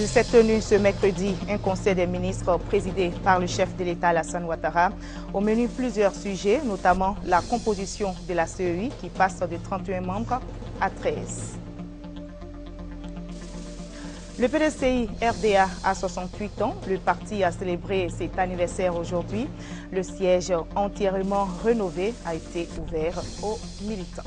Il s'est tenu ce mercredi un conseil des ministres présidé par le chef de l'État Alassane Ouattara. Au menu plusieurs sujets, notamment la composition de la CEI qui passe de 31 membres à 13. Le PDCI RDA a 68 ans. Le parti a célébré cet anniversaire aujourd'hui. Le siège entièrement rénové a été ouvert aux militants.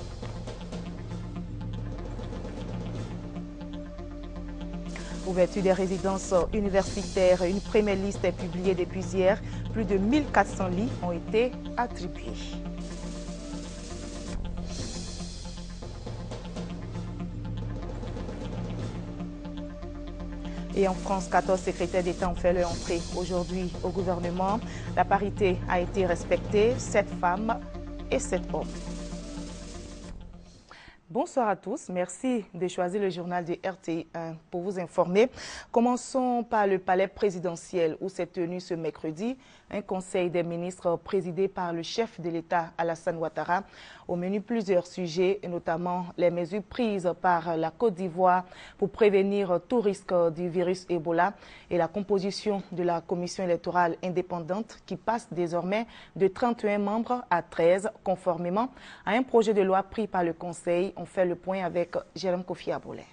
Ouverture des résidences universitaires, une première liste est publiée depuis hier. Plus de 1400 lits ont été attribués. Et en France, 14 secrétaires d'État ont fait leur entrée aujourd'hui au gouvernement. La parité a été respectée, 7 femmes et 7 hommes. Bonsoir à tous. Merci de choisir le journal de RTI1 pour vous informer. Commençons par le palais présidentiel où s'est tenu ce mercredi un conseil des ministres présidé par le chef de l'État Alassane Ouattara. Au menu plusieurs sujets, notamment les mesures prises par la Côte d'Ivoire pour prévenir tout risque du virus Ebola et la composition de la commission électorale indépendante qui passe désormais de 31 membres à 13 conformément à un projet de loi pris par le conseil. On fait le point avec Jérôme Kofi Aboulet.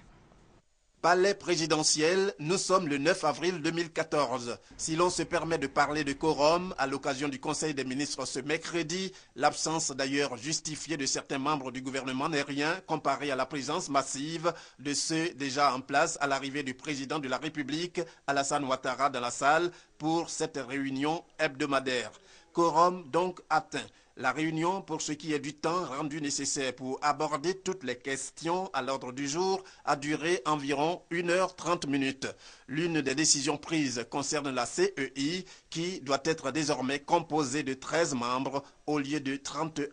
Palais présidentiel, nous sommes le 9 avril 2014. Si l'on se permet de parler de quorum à l'occasion du Conseil des ministres ce mercredi, l'absence d'ailleurs justifiée de certains membres du gouvernement n'est rien comparé à la présence massive de ceux déjà en place à l'arrivée du président de la République, Alassane Ouattara, dans la salle pour cette réunion hebdomadaire. Quorum donc atteint. La réunion, pour ce qui est du temps rendu nécessaire pour aborder toutes les questions à l'ordre du jour, a duré environ 1h30 minutes. L'une des décisions prises concerne la CEI, qui doit être désormais composée de 13 membres au lieu de 31.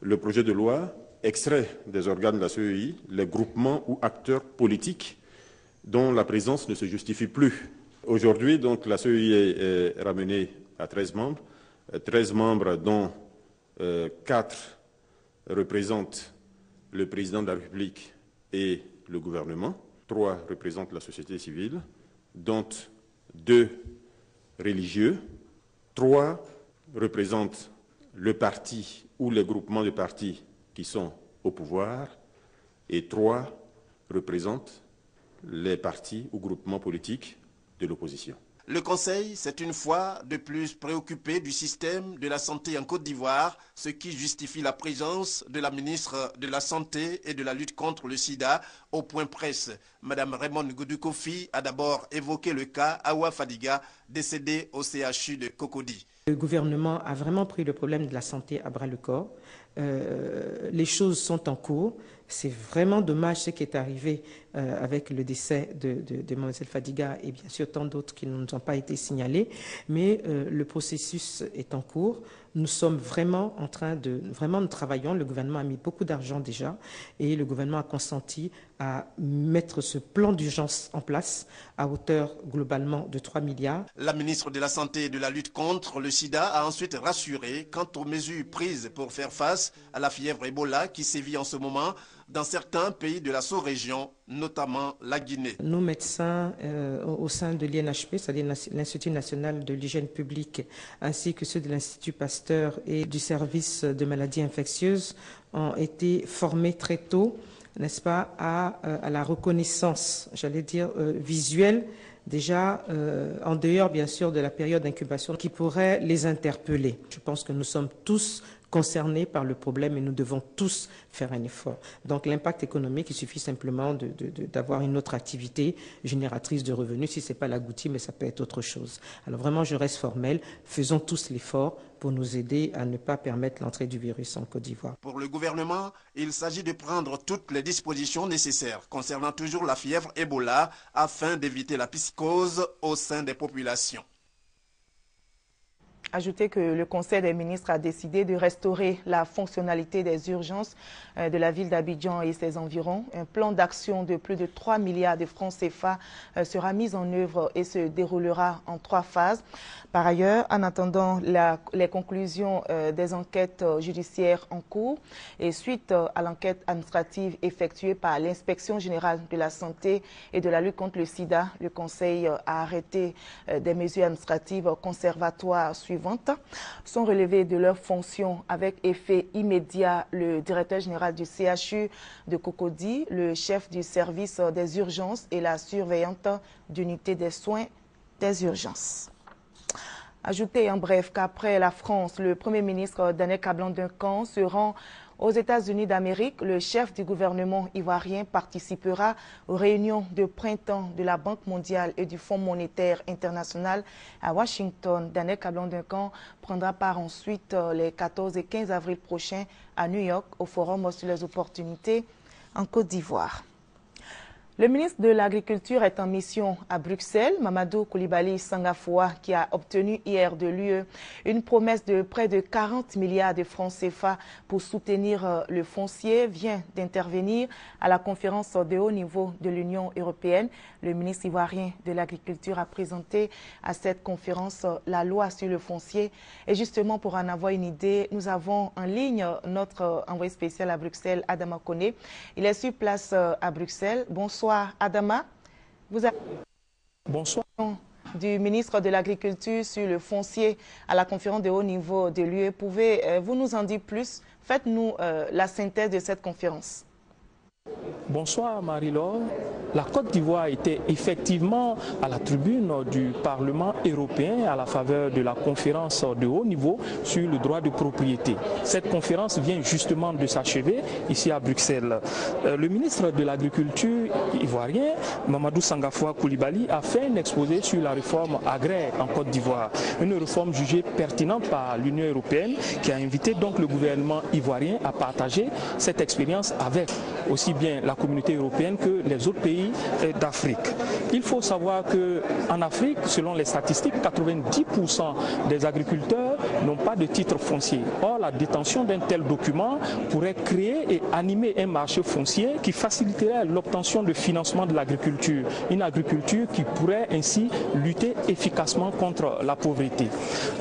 Le projet de loi extrait des organes de la CEI les groupements ou acteurs politiques dont la présence ne se justifie plus. Aujourd'hui, donc, la CEI est ramenée à 13 membres, 13 membres dont euh, quatre représentent le président de la République et le gouvernement, trois représentent la société civile, dont deux religieux, trois représentent le parti ou les groupements de partis qui sont au pouvoir, et trois représentent les partis ou groupements politiques de l'opposition. Le Conseil s'est une fois de plus préoccupé du système de la santé en Côte d'Ivoire, ce qui justifie la présence de la ministre de la Santé et de la lutte contre le sida au point presse. Madame Raymond Goudoukofi a d'abord évoqué le cas Awa Fadiga, décédé au CHU de Cocody. Le gouvernement a vraiment pris le problème de la santé à bras le corps. Euh, les choses sont en cours. C'est vraiment dommage ce qui est arrivé euh, avec le décès de, de, Fadiga et bien sûr tant d'autres qui ne nous ont pas été signalés. Mais euh, le processus est en cours. Nous sommes vraiment en train de, vraiment nous travaillons. Le gouvernement a mis beaucoup d'argent déjà et le gouvernement a consenti à mettre ce plan d'urgence en place à hauteur globalement de 3 milliards. La ministre de la Santé et de la lutte contre le sida a ensuite rassuré quant aux mesures prises pour faire face à la fièvre Ebola qui sévit en ce moment dans certains pays de la sous-région, notamment la Guinée. Nos médecins euh, au sein de l'INHP, c'est-à-dire l'Institut national de l'hygiène publique, ainsi que ceux de l'Institut Pasteur et du service de maladies infectieuses, ont été formés très tôt, n'est-ce pas, à, euh, la reconnaissance, j'allais dire, euh, visuelle déjà en dehors bien sûr de la période d'incubation qui pourrait les interpeller. Je pense que nous sommes tous concernés par le problème et nous devons tous faire un effort. Donc l'impact économique, il suffit simplement d'avoir une autre activité génératrice de revenus. Si ce n'est pas la gouttière, mais ça peut être autre chose. Alors vraiment, je reste formel. Faisons tous l'effort pour nous aider à ne pas permettre l'entrée du virus en Côte d'Ivoire. Pour le gouvernement, il s'agit de prendre toutes les dispositions nécessaires concernant toujours la fièvre Ebola afin d'éviter la psychose au sein des populations. Ajoutez que le Conseil des ministres a décidé de restaurer la fonctionnalité des urgences euh, de la ville d'Abidjan et ses environs. Un plan d'action de plus de 3 milliards de francs CFA euh, sera mis en œuvre et se déroulera en trois phases. Par ailleurs, en attendant les conclusions euh, des enquêtes judiciaires en cours et suite à l'enquête administrative effectuée par l'Inspection générale de la santé et de la lutte contre le sida, le Conseil a arrêté des mesures administratives conservatoires suivantes sont relevés de leurs fonctions avec effet immédiat le directeur général du CHU de Cocody, le chef du service des urgences et la surveillante d'unité des soins des urgences. Ajoutez en bref qu'après la France, le Premier ministre Daniel Cablan-Duncan se rend aux États-Unis d'Amérique, le chef du gouvernement ivoirien participera aux réunions de printemps de la Banque mondiale et du Fonds monétaire international à Washington. Daniel Cablon-Duncan prendra part ensuite euh, les 14 et 15 avril prochains à New York au Forum sur les opportunités en Côte d'Ivoire. Le ministre de l'Agriculture est en mission à Bruxelles. Mamadou Koulibaly Sangafoua, qui a obtenu hier de l'UE une promesse de près de 40 milliards de francs CFA pour soutenir euh, le foncier, vient d'intervenir à la conférence de haut niveau de l'Union européenne. Le ministre ivoirien de l'Agriculture a présenté à cette conférence euh, la loi sur le foncier. Et justement, pour en avoir une idée, nous avons en ligne notre euh, envoyé spécial à Bruxelles, Adama Kone. Il est sur place à Bruxelles. Bonsoir. Bonsoir, Adama. Vous avez... Bonsoir. Du ministre de l'Agriculture sur le foncier à la conférence de haut niveau de l'UE. Pouvez-vous nous en dire plus Faites-nous euh, la synthèse de cette conférence. Bonsoir Marie-Laure. La Côte d'Ivoire était effectivement à la tribune du Parlement européen à la faveur de la conférence de haut niveau sur le droit de propriété. Cette conférence vient justement de s'achever ici à Bruxelles. Euh, le ministre de l'Agriculture ivoirien, Mamadou Sangafoua Koulibaly, a fait un exposé sur la réforme agraire en Côte d'Ivoire. Une réforme jugée pertinente par l'Union européenne qui a invité donc le gouvernement ivoirien à partager cette expérience avec aussi bien la communauté européenne que les autres pays d'Afrique. Il faut savoir qu'en Afrique, selon les statistiques, 90% des agriculteurs n'ont pas de titre foncier. Or, la détention d'un tel document pourrait créer et animer un marché foncier qui faciliterait l'obtention de financement de l'agriculture. Une agriculture qui pourrait ainsi lutter efficacement contre la pauvreté.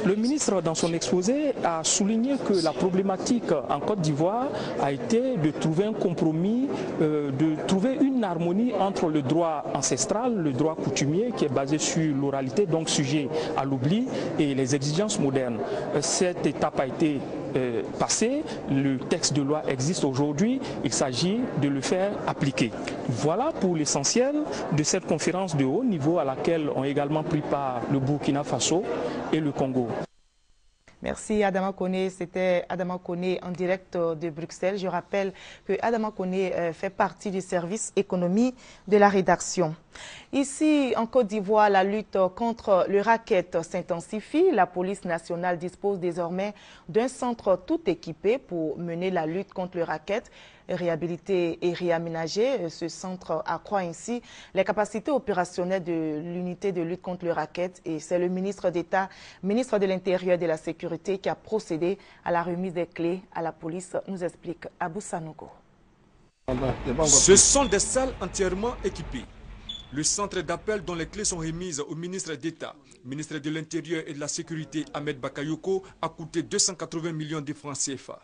Le ministre, dans son exposé, a souligné que la problématique en Côte d'Ivoire a été de trouver un compromis euh, de trouver une harmonie entre le droit ancestral, le droit coutumier qui est basé sur l'oralité, donc sujet à l'oubli, et les exigences modernes. Euh, cette étape a été euh, passée, le texte de loi existe aujourd'hui, il s'agit de le faire appliquer. Voilà pour l'essentiel de cette conférence de haut niveau à laquelle ont également pris part le Burkina Faso et le Congo. Merci Adama Kone. C'était Adama Kone en direct de Bruxelles. Je rappelle que Adama Kone euh, fait partie du service économie de la rédaction. Ici, en Côte d'Ivoire, la lutte contre le racket s'intensifie. La police nationale dispose désormais d'un centre tout équipé pour mener la lutte contre le racket réhabilité et réaménagé. Ce centre accroît ainsi les capacités opérationnelles de l'unité de lutte contre le racket et c'est le ministre d'État, ministre de l'Intérieur et de la Sécurité qui a procédé à la remise des clés à la police, nous explique Abou Sanogo. Ce sont des salles entièrement équipées. Le centre d'appel dont les clés sont remises au ministre d'État, ministre de l'Intérieur et de la Sécurité Ahmed Bakayoko a coûté 280 millions de francs CFA.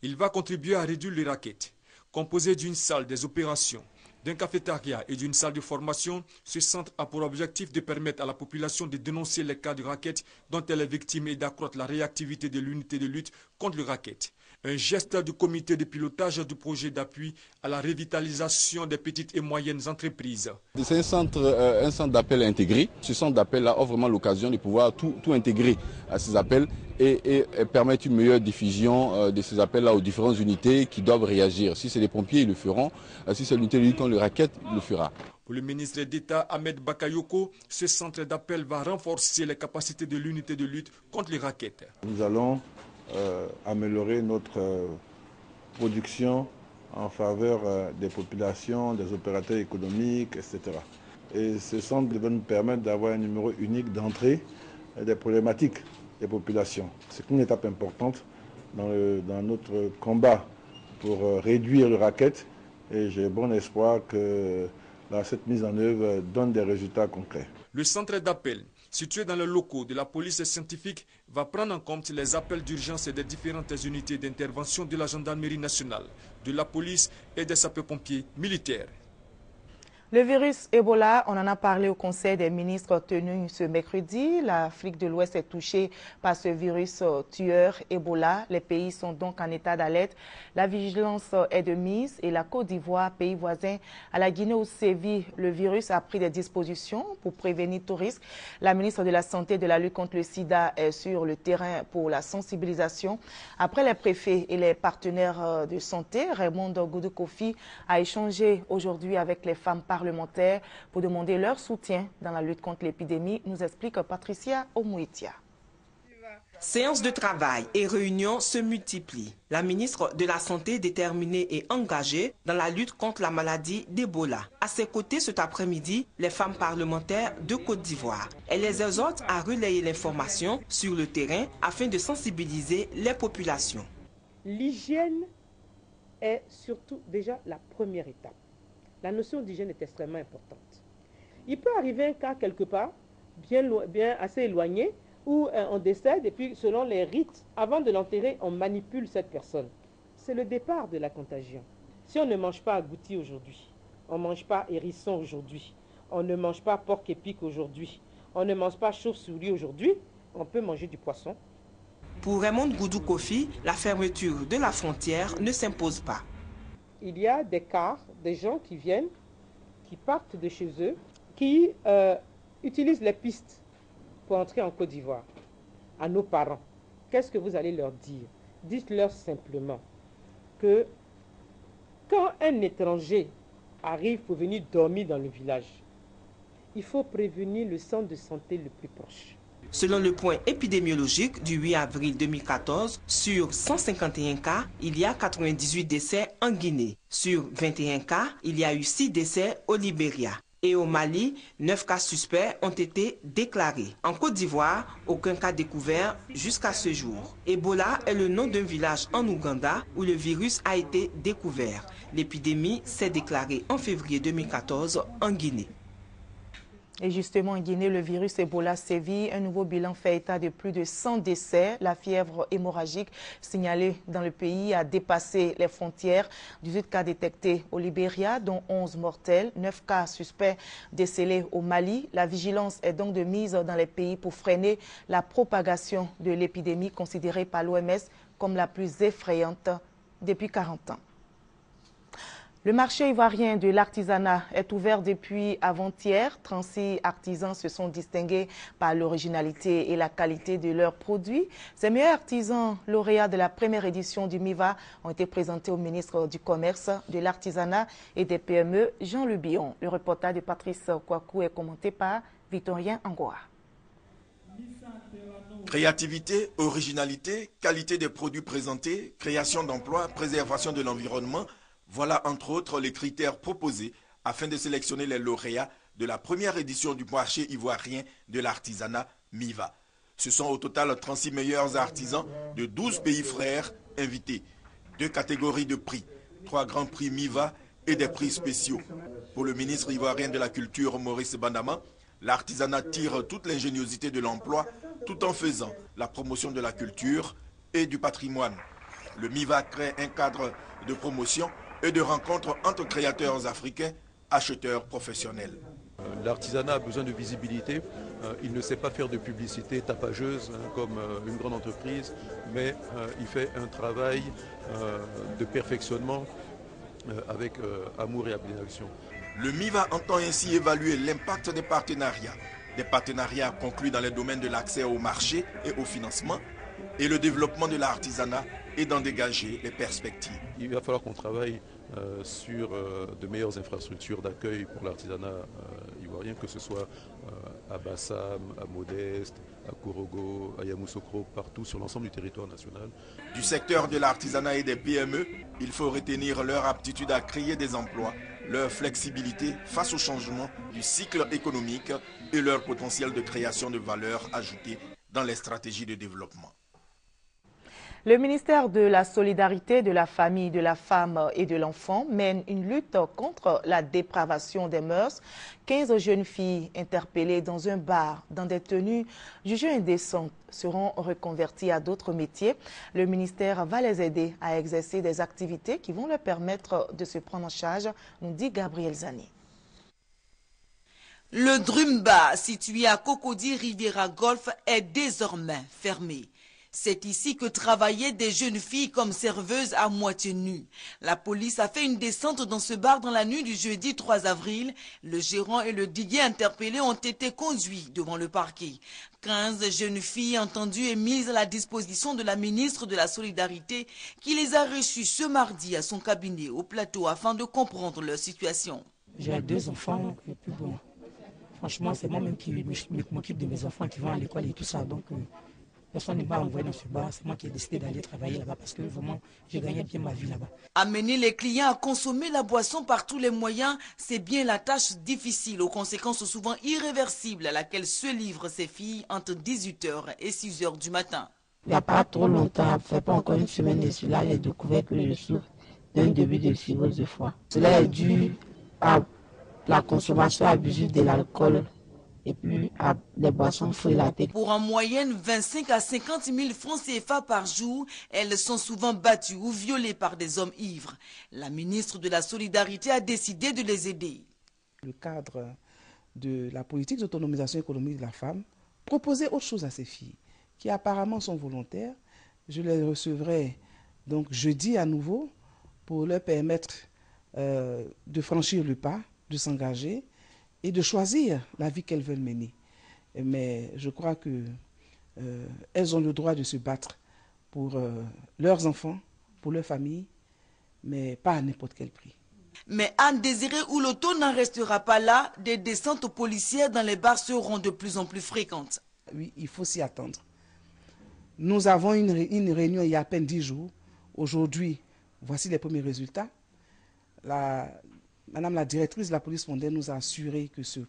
Il va contribuer à réduire les raquettes. Composé d'une salle des opérations, d'un cafétéria et d'une salle de formation, ce centre a pour objectif de permettre à la population de dénoncer les cas de raquettes dont elle est victime et d'accroître la réactivité de l'unité de lutte contre le racket un geste du comité de pilotage du projet d'appui à la revitalisation des petites et moyennes entreprises. C'est un centre, euh, un centre d'appel intégré. Ce centre d'appel a vraiment l'occasion de pouvoir tout, intégrer à ces appels et, permettre une meilleure diffusion euh, de ces appels-là aux différentes unités qui doivent réagir. Si c'est les pompiers, ils le feront. Euh, si c'est l'unité de lutte contre le racket, il le fera. Pour le ministre d'État Ahmed Bakayoko, ce centre d'appel va renforcer les capacités de l'unité de lutte contre les raquettes. Nous allons améliorer notre euh, production en faveur euh, des populations, des opérateurs économiques, etc. Et ce centre va nous permettre d'avoir un numéro unique d'entrée des problématiques des populations. C'est une étape importante dans, notre combat pour euh, réduire le racket et j'ai bon espoir que cette mise en œuvre donne des résultats concrets. Le centre d'appel situé dans le locaux de la police scientifique va prendre en compte les appels d'urgence des différentes unités d'intervention de la gendarmerie nationale, de la police et des sapeurs-pompiers militaires. Le virus Ebola, on en a parlé au Conseil des ministres tenu ce mercredi. L'Afrique de l'Ouest est touchée par ce virus tueur Ebola. Les pays sont donc en état d'alerte. La vigilance est de mise et la Côte d'Ivoire, pays voisin à la Guinée où sévit le virus, a pris des dispositions pour prévenir tout risque. La ministre de la Santé et de la lutte contre le sida est sur le terrain pour la sensibilisation. Après les préfets et les partenaires de santé, Raymond Goudou Kofi a échangé aujourd'hui avec les femmes parlementaires pour demander leur soutien dans la lutte contre l'épidémie, nous explique Patricia Omouitia. Séances de travail et réunions se multiplient. La ministre de la Santé est déterminée et engagée dans la lutte contre la maladie d'Ebola. À ses côtés cet après-midi, les femmes parlementaires de Côte d'Ivoire. Elle les exhorte à relayer l'information sur le terrain afin de sensibiliser les populations. L'hygiène est surtout déjà la première étape la notion d'hygiène est extrêmement importante. Il peut arriver un cas quelque part, bien, assez éloigné, où euh, on décède et puis selon les rites, avant de l'enterrer, on manipule cette personne. C'est le départ de la contagion. Si on ne mange pas agouti aujourd'hui, on ne mange pas hérisson aujourd'hui, on ne mange pas porc épic aujourd'hui, on ne mange pas chauve-souris aujourd'hui, on peut manger du poisson. Pour Raymond Goudou Kofi, la fermeture de la frontière ne s'impose pas. Il y a des cas des gens qui viennent, qui partent de chez eux, qui euh, utilisent les pistes pour entrer en Côte d'Ivoire. À nos parents, qu'est-ce que vous allez leur dire? Dites-leur simplement que quand un étranger arrive pour venir dormir dans le village, il faut prévenir le centre de santé le plus proche. Selon le point épidémiologique du 8 avril 2014, sur 151 cas, il y a 98 décès en Guinée. Sur 21 cas, il y a eu 6 décès au Libéria. Et au Mali, 9 cas suspects ont été déclarés. En Côte d'Ivoire, aucun cas découvert jusqu'à ce jour. Ebola est le nom d'un village en Ouganda où le virus a été découvert. L'épidémie s'est déclarée en février 2014 en Guinée. Et justement, en Guinée, le virus Ebola sévit. Un nouveau bilan fait état de plus de 100 décès. La fièvre hémorragique signalée dans le pays a dépassé les frontières. 18 cas détectés au Libéria, dont 11 mortels. 9 cas suspects décelés au Mali. La vigilance est donc de mise dans les pays pour freiner la propagation de l'épidémie considérée par l'OMS comme la plus effrayante depuis 40 ans. Le marché ivoirien de l'artisanat est ouvert depuis avant-hier. 36 artisans se sont distingués par l'originalité et la qualité de leurs produits. Ces meilleurs artisans lauréats de la première édition du MIVA ont été présentés au ministre du Commerce, de l'Artisanat et des PME, Jean Le Billon. Le reportage de Patrice Kouakou est commenté par Victorien Angoa. Créativité, originalité, qualité des produits présentés, création d'emplois, préservation de l'environnement, voilà entre autres les critères proposés afin de sélectionner les lauréats de la première édition du marché ivoirien de l'artisanat MIVA. Ce sont au total 36 meilleurs artisans de 12 pays frères invités. Deux catégories de prix, trois grands prix MIVA et des prix spéciaux. Pour le ministre ivoirien de la Culture Maurice Bandama, l'artisanat tire toute l'ingéniosité de l'emploi tout en faisant la promotion de la culture et du patrimoine. Le MIVA crée un cadre de promotion et de rencontres entre créateurs africains, acheteurs professionnels. Euh, l'artisanat a besoin de visibilité. Euh, il ne sait pas faire de publicité tapageuse hein, comme euh, une grande entreprise, mais il fait un travail de perfectionnement avec amour et abnégation. Le MIVA entend ainsi évaluer l'impact des partenariats. Des partenariats conclus dans les domaines de l'accès au marché et au financement et le développement de l'artisanat et d'en dégager les perspectives. Il va falloir qu'on travaille euh, sur euh, de meilleures infrastructures d'accueil pour l'artisanat euh, ivoirien, que ce soit à Bassam, à Modeste, à Kourogo, à Yamoussoukro, partout sur l'ensemble du territoire national. Du secteur de l'artisanat et des PME, il faut retenir leur aptitude à créer des emplois, leur flexibilité face au changement du cycle économique et leur potentiel de création de valeur ajoutée dans les stratégies de développement. Le ministère de la Solidarité, de la Famille, de la Femme et de l'Enfant mène une lutte contre la dépravation des mœurs. 15 jeunes filles interpellées dans un bar dans des tenues jugées indécentes seront reconverties à d'autres métiers. Le ministère va les aider à exercer des activités qui vont leur permettre de se prendre en charge, nous dit Gabriel Zani. Le Drumba, situé à Cocody Riviera Golf, est désormais fermé. C'est ici que travaillaient des jeunes filles comme serveuses à moitié nues. La police a fait une descente dans ce bar dans la nuit du jeudi 3 avril. Le gérant et le diguier interpellés ont été conduits devant le parquet. 15 jeunes filles entendues et mises à la disposition de la ministre de la Solidarité qui les a reçues ce mardi à son cabinet au plateau afin de comprendre leur situation. J'ai deux enfants franchement c'est moi-même qui m'occupe de mes enfants qui vont à l'école et tout ça donc... Euh, Personne ne m'a envoyé dans ce bar. C'est moi qui ai décidé d'aller travailler là-bas parce que vraiment, j'ai gagné bien ma vie là-bas. Amener les clients à consommer la boisson par tous les moyens, c'est bien la tâche difficile, aux conséquences souvent irréversibles à laquelle se livrent ces filles entre 18h et 6h du matin. Il n'y a pas trop longtemps, fait pas encore une semaine de cela, j'ai découvert que je souffre d'un début de cirrhose de foie. Cela est dû à la consommation abusive de l'alcool et puis à les boissons frélatées. Pour en moyenne 25 à 50 000 francs CFA par jour, elles sont souvent battues ou violées par des hommes ivres. La ministre de la Solidarité a décidé de les aider. Le cadre de la politique d'autonomisation économique de la femme proposait autre chose à ces filles, qui apparemment sont volontaires. Je les recevrai donc jeudi à nouveau pour leur permettre euh, de franchir le pas, de s'engager et de choisir la vie qu'elles veulent mener. Mais je crois qu'elles euh, ont le droit de se battre pour euh, leurs enfants, pour leur famille, mais pas à n'importe quel prix. Mais Anne Désiré Ouloto n'en restera pas là. Des descentes policières dans les bars seront de plus en plus fréquentes. Oui, il faut s'y attendre. Nous avons une, une réunion il y a à peine dix jours. Aujourd'hui, voici les premiers résultats. La, Madame la directrice de la police mondaine nous a assuré que ce,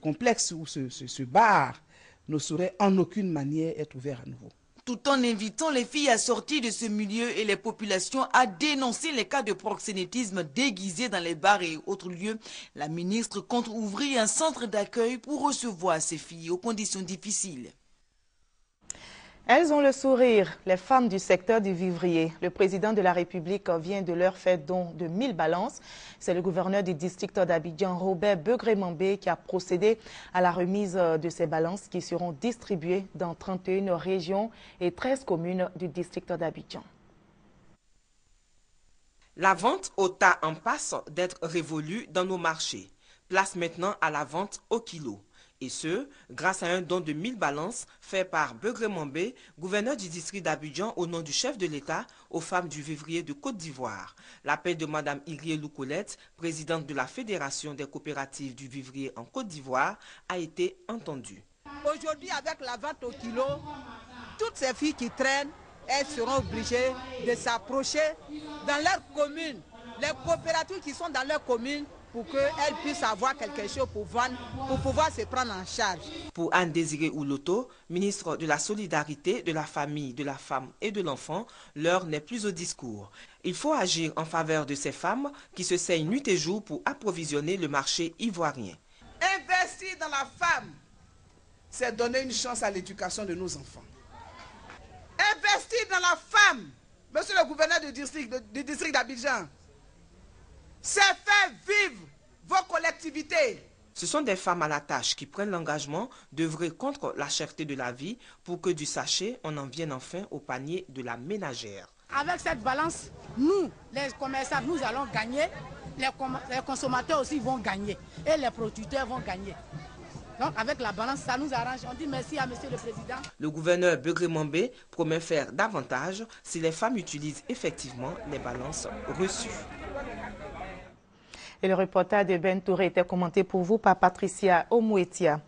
complexe ou ce, ce, bar ne saurait en aucune manière être ouvert à nouveau tout en invitant les filles à sortir de ce milieu et les populations à dénoncer les cas de proxénétisme déguisés dans les bars et autres lieux, la ministre compte ouvrir un centre d'accueil pour recevoir ces filles aux conditions difficiles. Elles ont le sourire, les femmes du secteur du vivrier. Le président de la République vient de leur faire don de 1000 balances. C'est le gouverneur du district d'Abidjan, Robert Begré-Mambé, qui a procédé à la remise de ces balances qui seront distribuées dans 31 régions et 13 communes du district d'Abidjan. La vente au tas en passe d'être révolue dans nos marchés. Place maintenant à la vente au kilo. Et ce, grâce à un don de 1000 balances fait par Begré Mambé, gouverneur du district d'Abidjan, au nom du chef de l'État, aux femmes du vivrier de Côte d'Ivoire. L'appel de Mme Irie Loucolette, présidente de la Fédération des coopératives du vivrier en Côte d'Ivoire, a été entendu. Aujourd'hui, avec la vente au kilo, toutes ces filles qui traînent, elles seront obligées de s'approcher dans leur commune. Les coopératives qui sont dans leur commune pour qu'elles puissent avoir quelque chose pour vendre, pour pouvoir se prendre en charge. Pour Anne Désiré Ouloto, ministre de la Solidarité, de la Famille, de la Femme et de l'Enfant, l'heure n'est plus au discours. Il faut agir en faveur de ces femmes qui se saignent nuit et jour pour approvisionner le marché ivoirien. Investir dans la femme, c'est donner une chance à l'éducation de nos enfants. Investir dans la femme, monsieur le gouverneur du district, du district d'Abidjan, c'est faire vivre vos collectivités. Ce sont des femmes à la tâche qui prennent l'engagement d'œuvrer contre la cherté de la vie pour que du sachet, on en vienne enfin au panier de la ménagère. Avec cette balance, nous, les commerçants, nous allons gagner, les, consommateurs aussi vont gagner et les producteurs vont gagner. Donc avec la balance, ça nous arrange. On dit merci à Monsieur le Président. Le gouverneur Begré Mambé promet faire davantage si les femmes utilisent effectivement les balances reçues. Et le reportage de Ben Touré était commenté pour vous par Patricia Omouetia.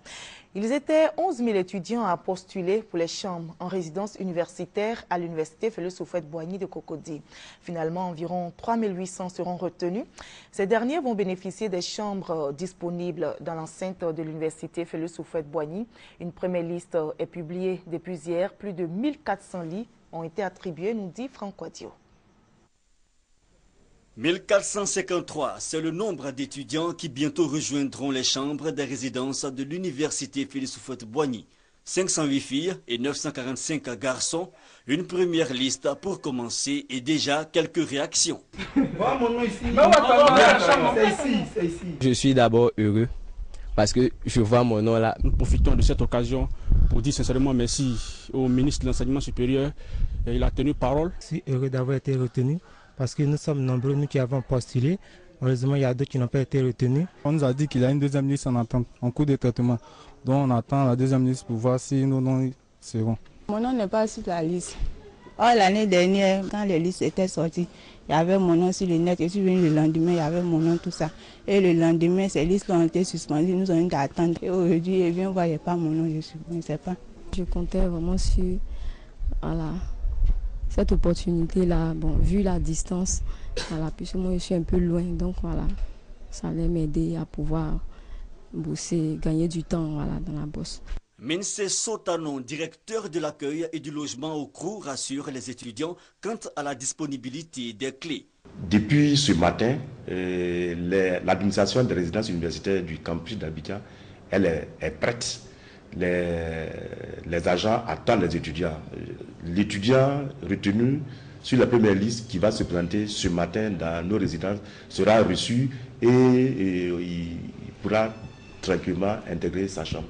Ils étaient 11 000 étudiants à postuler pour les chambres en résidence universitaire à l'université Félix Soufouette-Boigny de Cocody. Finalement, environ 3 800 seront retenus. Ces derniers vont bénéficier des chambres disponibles dans l'enceinte de l'université Félix Soufouette-Boigny. Une première liste est publiée depuis hier. Plus de 1400 lits ont été attribués, nous dit Franck Quadio. 1453, c'est le nombre d'étudiants qui bientôt rejoindront les chambres des résidences de l'université Félix Houphouët-Boigny. 508 filles et 945 garçons. Une première liste pour commencer et déjà quelques réactions. Je suis d'abord heureux parce que je vois mon nom là. Nous profitons de cette occasion pour dire sincèrement merci au ministre de l'Enseignement supérieur. Il a tenu parole. Je suis heureux d'avoir été retenu parce que nous sommes nombreux, nous qui avons postulé. Heureusement, il y a d'autres qui n'ont pas été retenus. On nous a dit qu'il y a une deuxième liste en attente, en cours de traitement. Donc on attend la deuxième liste pour voir si nos noms seront. Mon nom n'est pas sur la liste. Oh, L'année dernière, quand les listes étaient sorties, il y avait mon nom sur le net. Je suis venu le lendemain, il y avait mon nom, tout ça. Et le lendemain, ces listes ont été suspendues, nous avons d'attendre. Et aujourd'hui, il vient voir, il n'y a pas mon nom, je ne sais pas. Je comptais vraiment sur voilà, cette opportunité-là, bon, vu la distance, voilà, puisque moi je suis un peu loin, donc voilà, ça allait m'aider à pouvoir bosser, gagner du temps voilà, dans la bosse. Mince Sotanon, directeur de l'accueil et du logement au CRU, rassure les étudiants quant à la disponibilité des clés. Depuis ce matin, euh, l'administration des résidences universitaires du campus d'Abidjan, elle est, est prête les, agents attendent les étudiants. L'étudiant retenu sur la première liste qui va se présenter ce matin dans nos résidences sera reçu et, il pourra tranquillement intégrer sa chambre.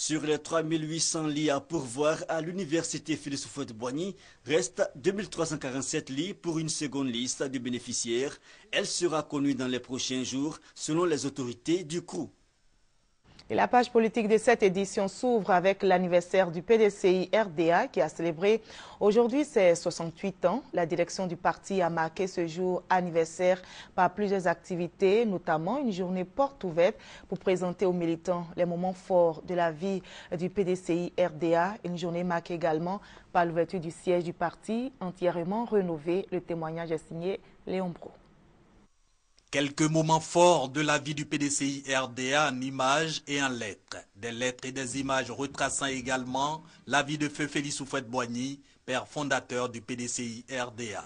Sur les 3800 lits à pourvoir à l'université Félix Houphouët-Boigny, reste 2347 lits pour une seconde liste de bénéficiaires. Elle sera connue dans les prochains jours selon les autorités du CRU. La page politique de cette édition s'ouvre avec l'anniversaire du PDCI RDA qui a célébré aujourd'hui ses 68 ans. La direction du parti a marqué ce jour anniversaire par plusieurs activités, notamment une journée porte ouverte pour présenter aux militants les moments forts de la vie du PDCI RDA. Une journée marquée également par l'ouverture du siège du parti entièrement rénové. Le témoignage est signé Léon Bro. Quelques moments forts de la vie du PDCI RDA en images et en lettres. Des lettres et des images retraçant également la vie de Feu Félix Soufouette-Boigny, père fondateur du PDCI RDA.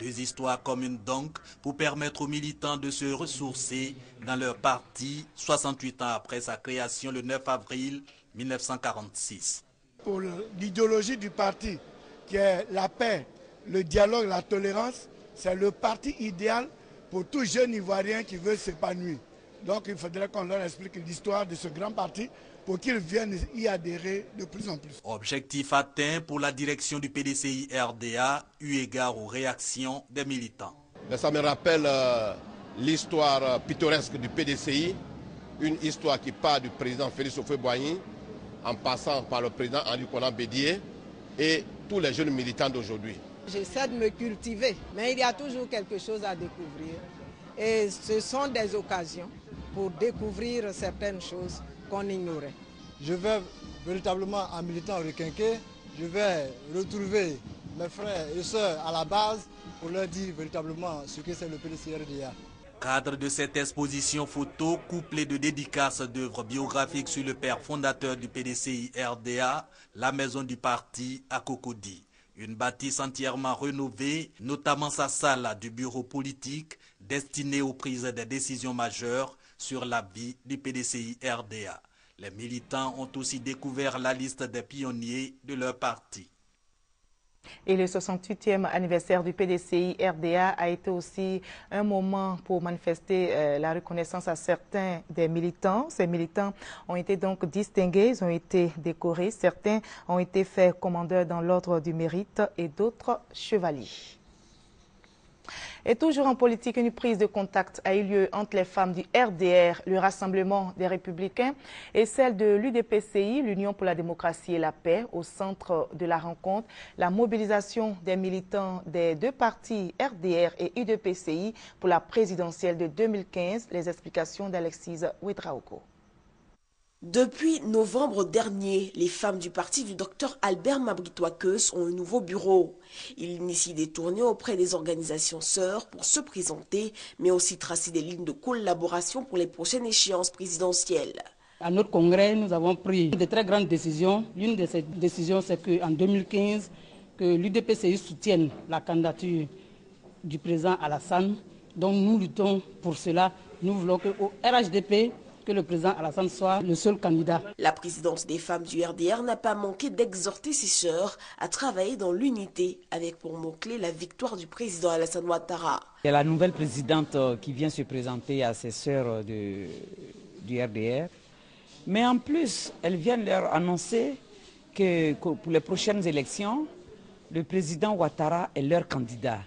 Deux histoires communes donc pour permettre aux militants de se ressourcer dans leur parti 68 ans après sa création le 9 avril 1946. Pour l'idéologie du parti qui est la paix, le dialogue, la tolérance, c'est le parti idéal pour tout jeune Ivoirien qui veut s'épanouir. Donc il faudrait qu'on leur explique l'histoire de ce grand parti pour qu'ils viennent y adhérer de plus en plus. Objectif atteint pour la direction du PDCI RDA, eu égard aux réactions des militants. Mais ça me rappelle euh, l'histoire euh, pittoresque du PDCI, une histoire qui part du président Félix Oufé-Boigny, en passant par le président Henri Conan Bédier et tous les jeunes militants d'aujourd'hui. J'essaie de me cultiver, mais il y a toujours quelque chose à découvrir. Et ce sont des occasions pour découvrir certaines choses qu'on ignorait. Je vais véritablement en militant requinqué, je vais retrouver mes frères et sœurs à la base pour leur dire véritablement ce que c'est le PDCRDA. Cadre de cette exposition photo couplée de dédicaces d'œuvres biographiques sur le père fondateur du PDCI RDA, la maison du parti à Cocody. Une bâtisse entièrement rénovée, notamment sa salle du bureau politique destinée aux prises des décisions majeures sur la vie du PDCI RDA. Les militants ont aussi découvert la liste des pionniers de leur parti. Et le 68e anniversaire du PDCI RDA a été aussi un moment pour manifester euh, la reconnaissance à certains des militants. Ces militants ont été donc distingués, ils ont été décorés. Certains ont été faits commandeurs dans l'ordre du mérite et d'autres chevaliers. Et toujours en politique, une prise de contact a eu lieu entre les femmes du RDR, le Rassemblement des Républicains, et celle de l'UDPCI, l'Union pour la démocratie et la paix. Au centre de la rencontre, la mobilisation des militants des deux partis RDR et UDPCI pour la présidentielle de 2015. Les explications d'Alexis Ouedraogo. Depuis novembre dernier, les femmes du parti du docteur Albert Mabritoakeus ont un nouveau bureau. Il initie des tournées auprès des organisations sœurs pour se présenter, mais aussi tracer des lignes de collaboration pour les prochaines échéances présidentielles. À notre congrès, nous avons pris de très grandes décisions. L'une de ces décisions, c'est qu'en 2015, que l'UDPCI soutienne la candidature du président Alassane. Donc nous luttons pour cela. Nous voulons qu'au RHDP, que le président Alassane soit le seul candidat. La présidence des femmes du RDR n'a pas manqué d'exhorter ses sœurs à travailler dans l'unité avec pour mot-clé la victoire du président Alassane Ouattara. Il y a la nouvelle présidente euh, qui vient se présenter à ses sœurs de, du RDR. Mais en plus, elle vient leur annoncer que pour les prochaines élections, le président Ouattara est leur candidat.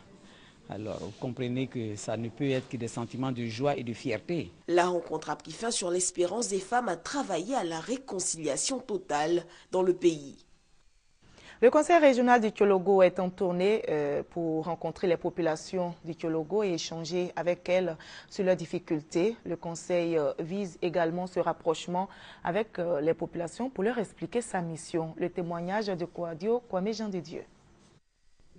Alors, vous comprenez que ça ne peut être que des sentiments de joie et de fierté. La rencontre a pris fin sur l'espérance des femmes à travailler à la réconciliation totale dans le pays. Le conseil régional du Tiologo est en tournée euh, pour rencontrer les populations du Tiologo et échanger avec elles sur leurs difficultés. Le conseil euh, vise également ce rapprochement avec euh, les populations pour leur expliquer sa mission. Le témoignage de Kouadio Kwame Jean de Dieu.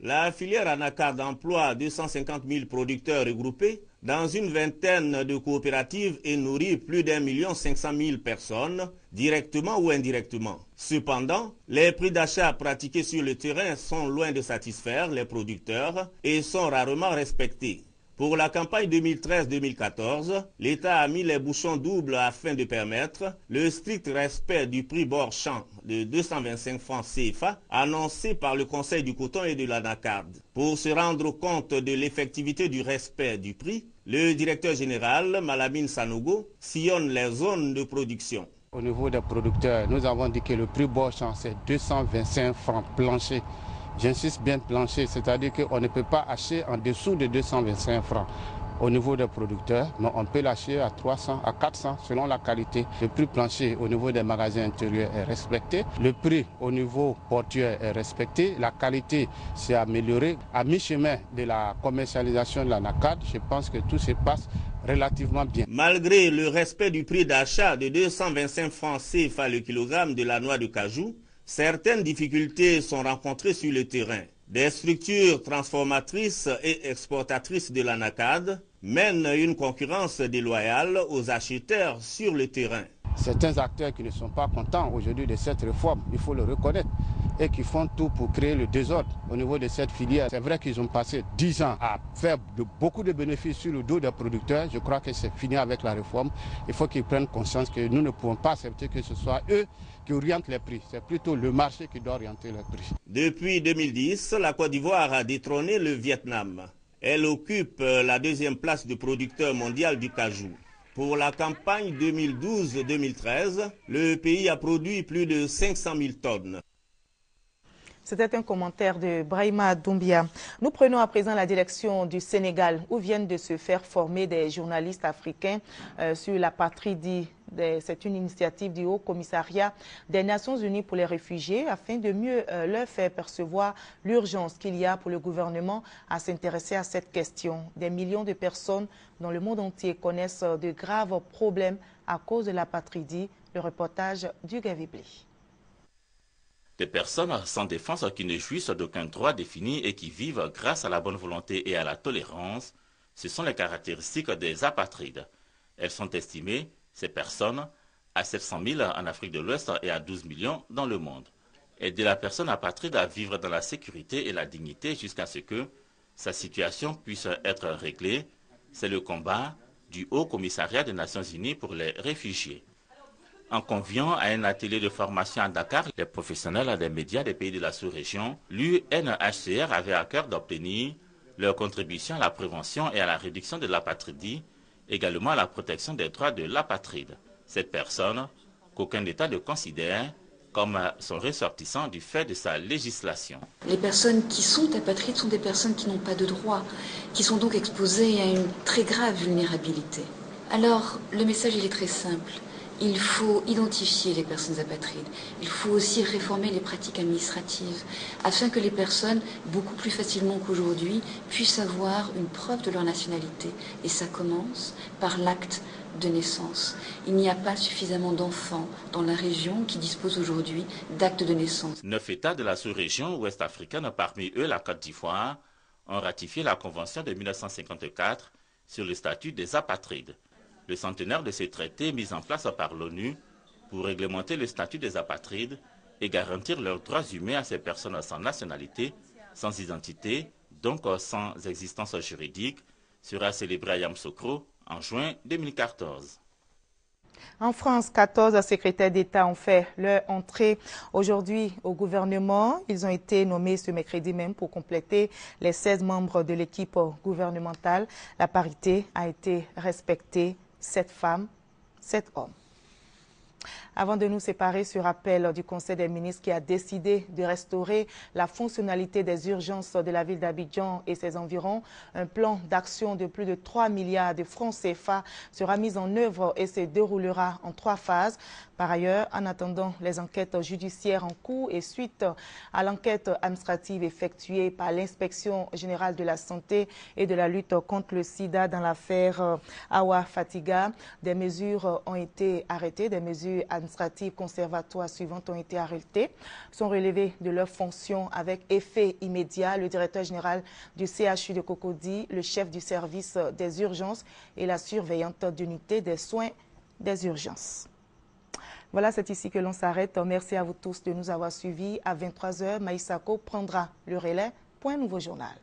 La filière Anacar d'emploi 250 000 producteurs regroupés dans une vingtaine de coopératives et nourrit plus d'un million cinq cent mille personnes, directement ou indirectement. Cependant, les prix d'achat pratiqués sur le terrain sont loin de satisfaire les producteurs et sont rarement respectés. Pour la campagne 2013-2014, l'État a mis les bouchons doubles afin de permettre le strict respect du prix bord champ de 225 francs CFA annoncé par le Conseil du coton et de l'ANACARD. Pour se rendre compte de l'effectivité du respect du prix, le directeur général, Malamine Sanogo, sillonne les zones de production. Au niveau des producteurs, nous avons dit que le prix bord champ, c'est 225 francs planchers. J'insiste bien plancher, c'est-à-dire qu'on ne peut pas acheter en dessous de 225 francs au niveau des producteurs, mais on peut l'acheter à 300, à 400 selon la qualité. Le prix plancher au niveau des magasins intérieurs est respecté. Le prix au niveau portuaire est respecté. La qualité s'est améliorée. À mi-chemin de la commercialisation de la NACAD, je pense que tout se passe relativement bien. Malgré le respect du prix d'achat de 225 francs CFA le kilogramme de la noix de cajou, Certaines difficultés sont rencontrées sur le terrain. Des structures transformatrices et exportatrices de l'anacade mènent une concurrence déloyale aux acheteurs sur le terrain. Certains acteurs qui ne sont pas contents aujourd'hui de cette réforme, il faut le reconnaître, et qui font tout pour créer le désordre au niveau de cette filière. C'est vrai qu'ils ont passé 10 ans à faire beaucoup de bénéfices sur le dos des producteurs. Je crois que c'est fini avec la réforme. Il faut qu'ils prennent conscience que nous ne pouvons pas accepter que ce soit eux qui orientent les prix. C'est plutôt le marché qui doit orienter les prix. Depuis 2010, la Côte d'Ivoire a détrôné le Vietnam. Elle occupe la deuxième place de producteur mondial du cajou. Pour la campagne 2012-2013, le pays a produit plus de 500 000 tonnes. C'était un commentaire de Brahima Doumbia. Nous prenons à présent la direction du Sénégal où viennent de se faire former des journalistes africains euh, sur la patrie. C'est une initiative du Haut Commissariat des Nations Unies pour les réfugiés afin de mieux euh, leur faire percevoir l'urgence qu'il y a pour le gouvernement à s'intéresser à cette question. Des millions de personnes dans le monde entier connaissent de graves problèmes à cause de la patrie Le reportage du Gavibli. Des personnes sans défense qui ne jouissent d'aucun droit défini et qui vivent grâce à la bonne volonté et à la tolérance, ce sont les caractéristiques des apatrides. Elles sont estimées, ces personnes, à 700 000 en Afrique de l'Ouest et à 12 millions dans le monde. Aider la personne apatride à vivre dans la sécurité et la dignité jusqu'à ce que sa situation puisse être réglée, c'est le combat du Haut Commissariat des Nations Unies pour les réfugiés. En conviant à un atelier de formation à Dakar, les professionnels des médias des pays de la sous-région, l'UNHCR avait à cœur d'obtenir leur contribution à la prévention et à la réduction de l'apatridie, également à la protection des droits de l'apatride. Cette personne, qu'aucun État ne considère comme son ressortissant du fait de sa législation. Les personnes qui sont apatrides sont des personnes qui n'ont pas de droits, qui sont donc exposées à une très grave vulnérabilité. Alors, le message, est très simple il faut identifier les personnes apatrides. Il faut aussi réformer les pratiques administratives afin que les personnes, beaucoup plus facilement qu'aujourd'hui, puissent avoir une preuve de leur nationalité. Et ça commence par l'acte de naissance. Il n'y a pas suffisamment d'enfants dans la région qui disposent aujourd'hui d'actes de naissance. Neuf États de la sous-région ouest africaine, parmi eux la Côte d'Ivoire, ont ratifié la Convention de 1954 sur le statut des apatrides. Le centenaire de ce traité mis en place par l'ONU pour réglementer le statut des apatrides et garantir leurs droits humains à ces personnes sans nationalité, sans identité, donc sans existence juridique, sera célébré à Yamsokro en juin 2014. En France, 14 secrétaires d'État ont fait leur entrée aujourd'hui au gouvernement. Ils ont été nommés ce mercredi même pour compléter les 16 membres de l'équipe gouvernementale. La parité a été respectée, 7 femmes, 7 hommes. Avant de nous séparer, ce rappel du Conseil des ministres qui a décidé de restaurer la fonctionnalité des urgences de la ville d'Abidjan et ses environs, un plan d'action de plus de 3 milliards de francs CFA sera mis en œuvre et se déroulera en trois phases. Par ailleurs, en attendant les enquêtes judiciaires en cours et suite à l'enquête administrative effectuée par l'inspection générale de la santé et de la lutte contre le sida dans l'affaire Awa Fatiga, des mesures ont été arrêtées, des mesures administratives conservatoires suivantes ont été arrêtées, sont relevées de leurs fonctions avec effet immédiat. Le directeur général du CHU de Cocody, le chef du service des urgences et la surveillante d'unité des soins des urgences. Voilà, c'est ici que l'on s'arrête. Merci à vous tous de nous avoir suivis. À 23h, Maïsako prendra le relais pour un nouveau journal.